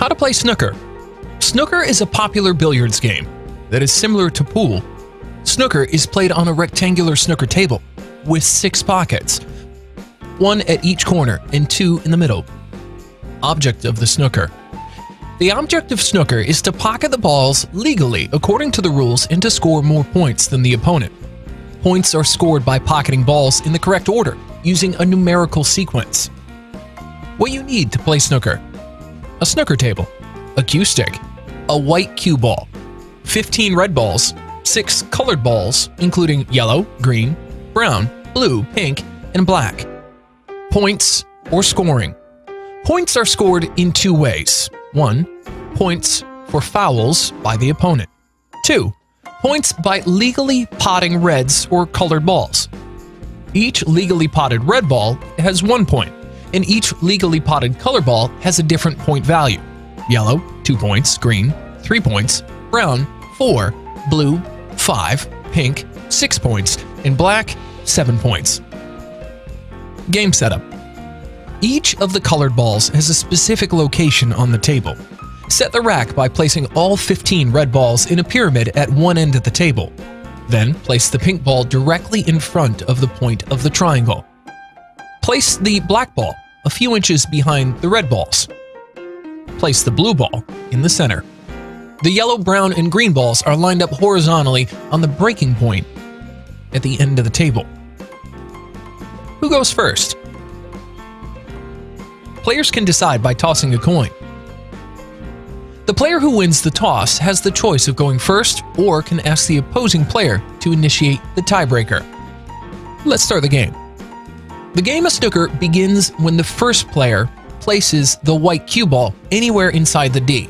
How to play snooker. Snooker is a popular billiards game that is similar to pool. Snooker is played on a rectangular snooker table with six pockets, one at each corner and two in the middle. Object of the snooker. The object of snooker is to pocket the balls legally according to the rules and to score more points than the opponent. Points are scored by pocketing balls in the correct order using a numerical sequence. What you need to play snooker a snooker table, a cue stick, a white cue ball, 15 red balls, 6 colored balls, including yellow, green, brown, blue, pink, and black. Points or scoring. Points are scored in two ways. 1. Points for fouls by the opponent. 2. Points by legally potting reds or colored balls. Each legally potted red ball has one point, and each legally potted color ball has a different point value. Yellow, 2 points, green, 3 points, brown, 4, blue, 5, pink, 6 points, and black, 7 points. Game setup. Each of the colored balls has a specific location on the table. Set the rack by placing all 15 red balls in a pyramid at one end of the table. Then place the pink ball directly in front of the point of the triangle. Place the black ball a few inches behind the red balls. Place the blue ball in the center. The yellow, brown, and green balls are lined up horizontally on the breaking point at the end of the table. Who goes first? Players can decide by tossing a coin. The player who wins the toss has the choice of going first or can ask the opposing player to initiate the tiebreaker. Let's start the game. The game of snooker begins when the first player places the white cue ball anywhere inside the D.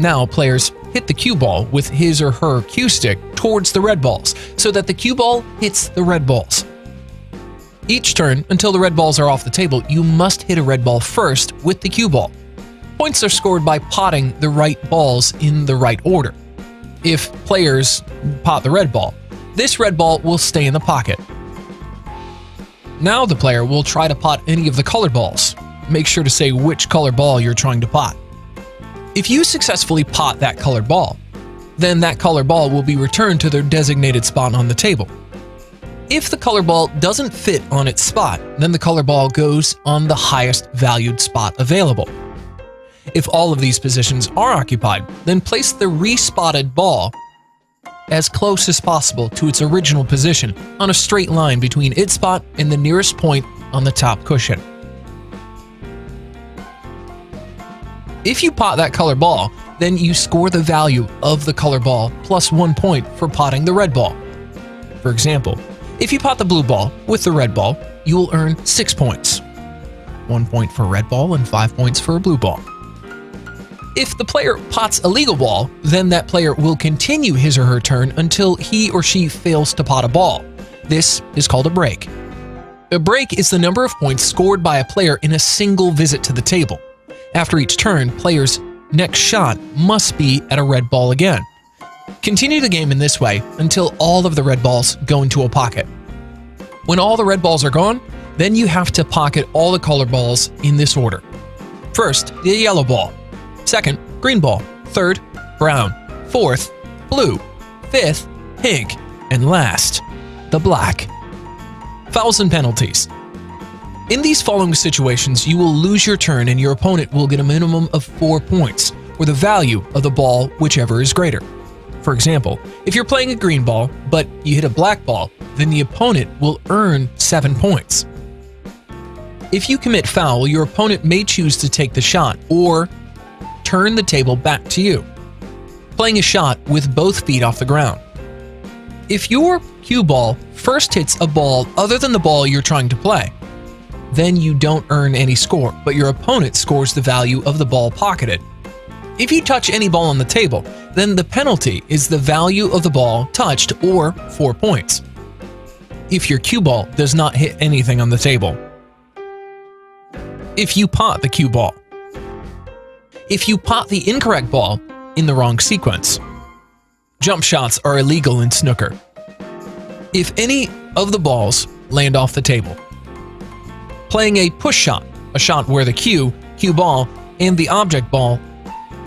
Now players hit the cue ball with his or her cue stick towards the red balls so that the cue ball hits the red balls. Each turn, until the red balls are off the table, you must hit a red ball first with the cue ball. Points are scored by potting the right balls in the right order. If players pot the red ball, this red ball will stay in the pocket. Now the player will try to pot any of the colored balls. Make sure to say which color ball you're trying to pot. If you successfully pot that colored ball, then that color ball will be returned to their designated spot on the table. If the color ball doesn't fit on its spot, then the color ball goes on the highest valued spot available. If all of these positions are occupied, then place the respotted ball as close as possible to its original position on a straight line between its spot and the nearest point on the top cushion. If you pot that color ball, then you score the value of the color ball plus one point for potting the red ball. For example, if you pot the blue ball with the red ball, you will earn 6 points. 1 point for red ball and 5 points for a blue ball. If the player pots a legal ball, then that player will continue his or her turn until he or she fails to pot a ball. This is called a break. A break is the number of points scored by a player in a single visit to the table. After each turn, players' next shot must be at a red ball again. Continue the game in this way until all of the red balls go into a pocket. When all the red balls are gone, then you have to pocket all the color balls in this order. First, the yellow ball. Second, green ball. Third, brown. Fourth, blue. Fifth, pink. And last, the black. Fouls and penalties. In these following situations, you will lose your turn and your opponent will get a minimum of 4 points, or the value of the ball, whichever is greater. For example, if you're playing a green ball, but you hit a black ball, then the opponent will earn 7 points. If you commit foul, your opponent may choose to take the shot or turn the table back to you, playing a shot with both feet off the ground. If your cue ball first hits a ball other than the ball you're trying to play, then you don't earn any score, but your opponent scores the value of the ball pocketed. If you touch any ball on the table, then the penalty is the value of the ball touched or 4 points. If your cue ball does not hit anything on the table. If you pot the cue ball. If you pot the incorrect ball in the wrong sequence. Jump shots are illegal in snooker. If any of the balls land off the table. Playing a push shot, a shot where the cue, cue ball, and the object ball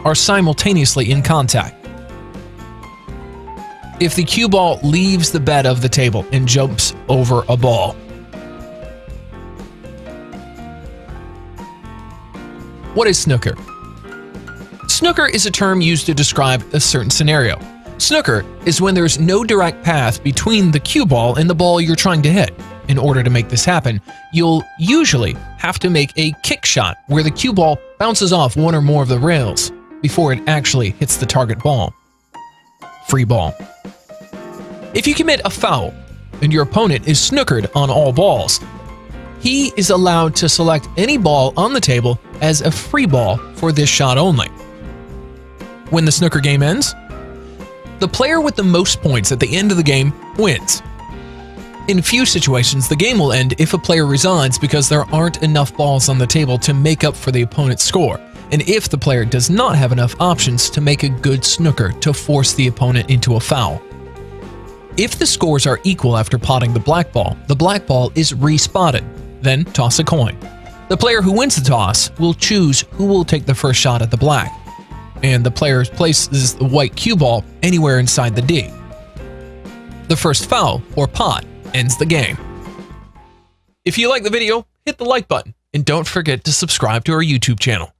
are simultaneously in contact. If the cue ball leaves the bed of the table and jumps over a ball, What is snooker? Snooker is a term used to describe a certain scenario. Snooker is when there's no direct path between the cue ball and the ball you're trying to hit. In order to make this happen, you'll usually have to make a kick shot where the cue ball bounces off one or more of the rails before it actually hits the target ball. Free ball. If you commit a foul and your opponent is snookered on all balls, he is allowed to select any ball on the table as a free ball for this shot only. When the snooker game ends, the player with the most points at the end of the game wins. In few situations, the game will end if a player resigns because there aren't enough balls on the table to make up for the opponent's score, and if the player does not have enough options to make a good snooker to force the opponent into a foul. If the scores are equal after potting the black ball, the black ball is respotted, then toss a coin. The player who wins the toss will choose who will take the first shot at the black, and the player places the white cue ball anywhere inside the D. The first foul, or pot, ends the game. If you like the video, hit the like button, and don't forget to subscribe to our YouTube channel.